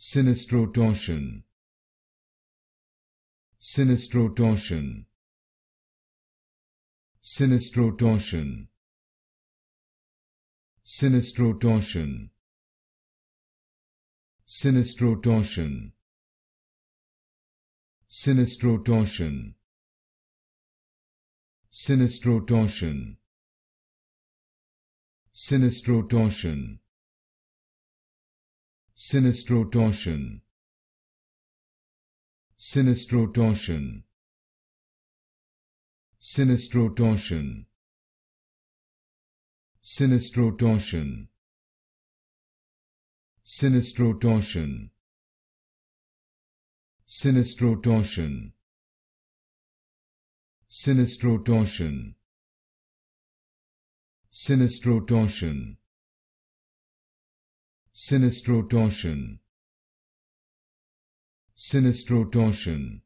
Sinistrotorsion. Sinistrotorsion. Sinistrotorsion. Sinistrotorsion. Sinistrotorsion. Sinistrotorsion. Sinistrotorsion. Sinistrotorsion. Sinistrotorsion. Sinistrotorsion. Sinistrotorsion. Sinistrotorsion. Sinistrotorsion. Sinistrotorsion. Sinistrotorsion. Sinistrotorsion. Sinistrotorsion. Sinistrotorsion.